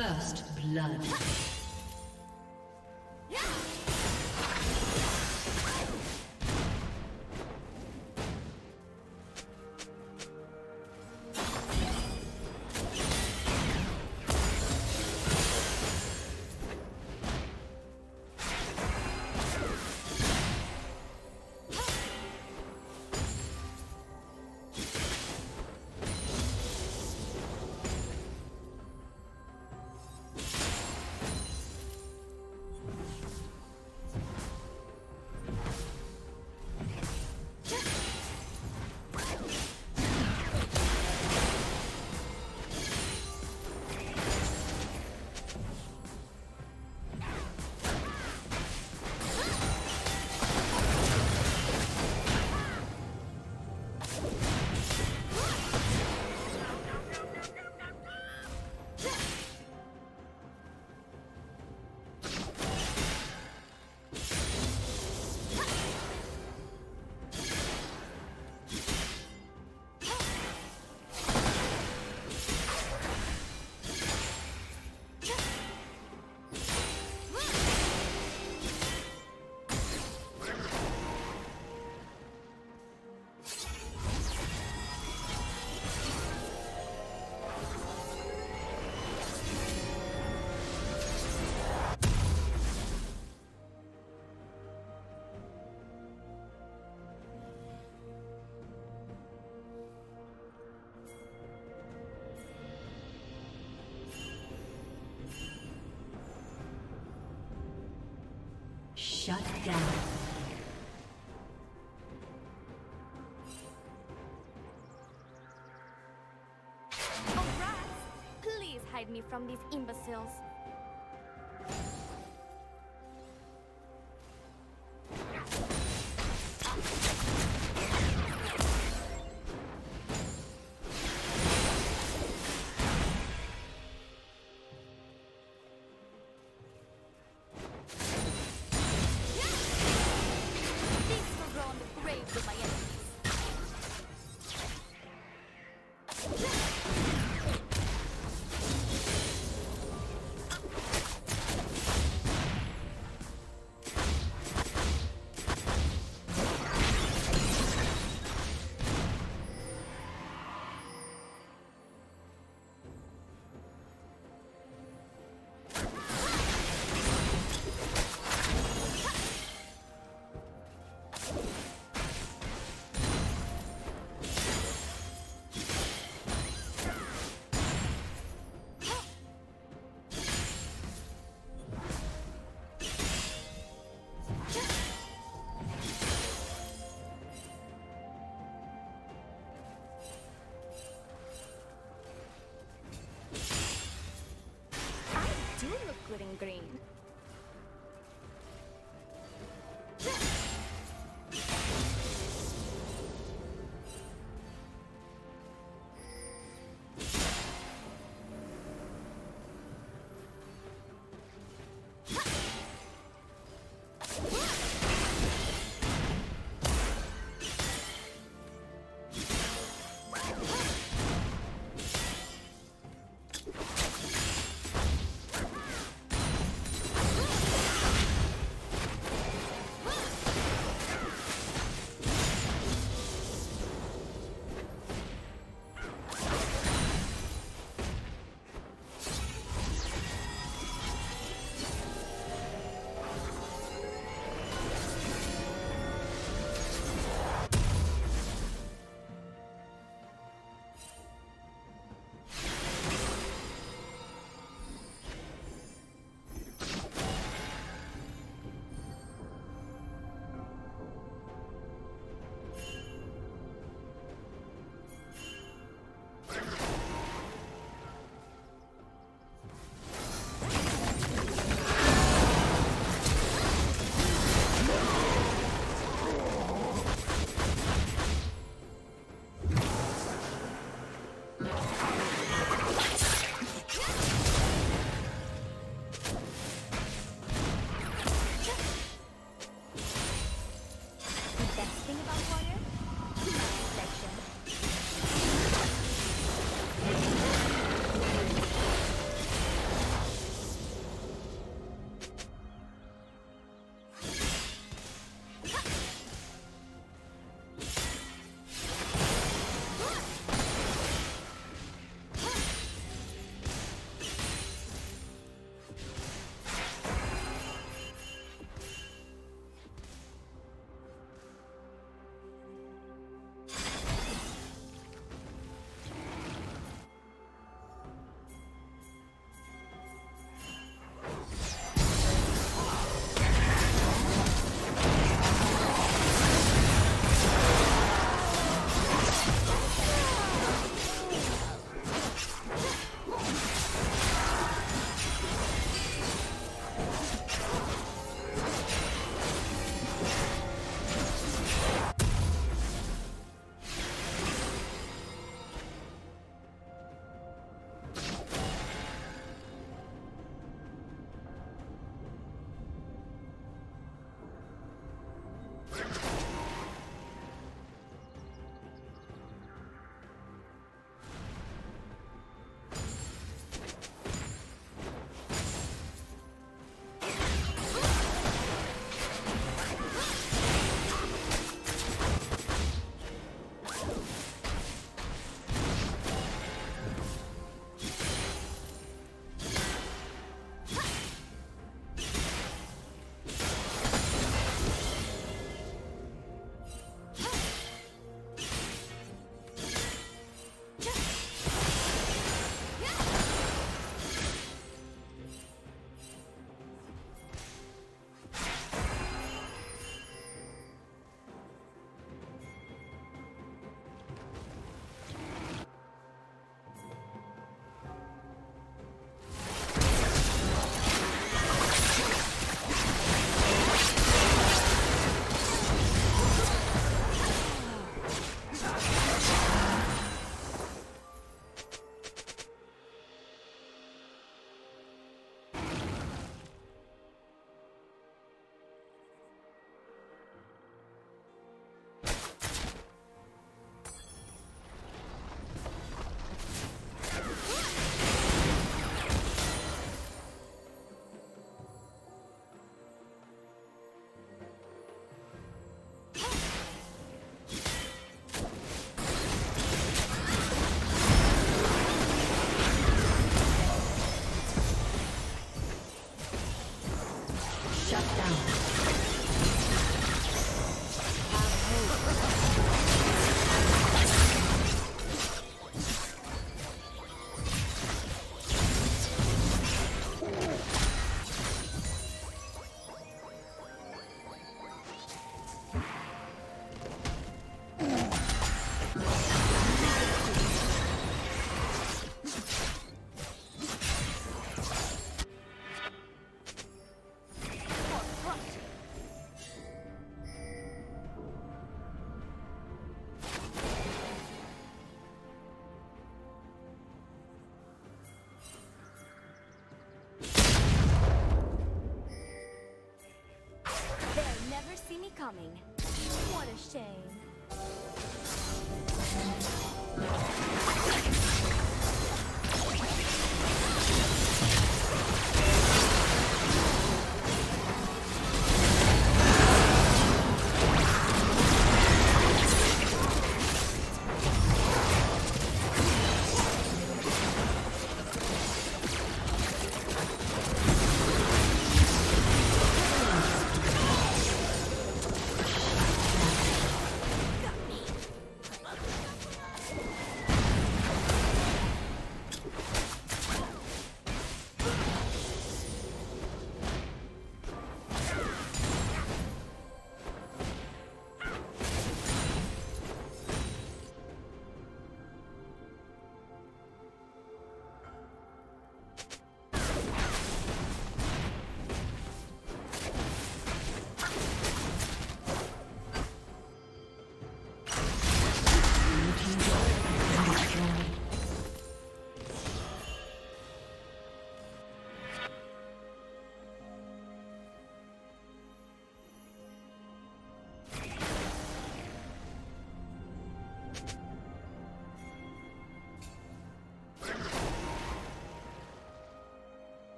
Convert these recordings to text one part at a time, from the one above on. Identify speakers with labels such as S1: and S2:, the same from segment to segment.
S1: First blood. Shut down.
S2: Rats! Please hide me from these imbeciles.
S1: green.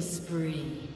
S1: Spree.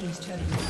S1: team's turret.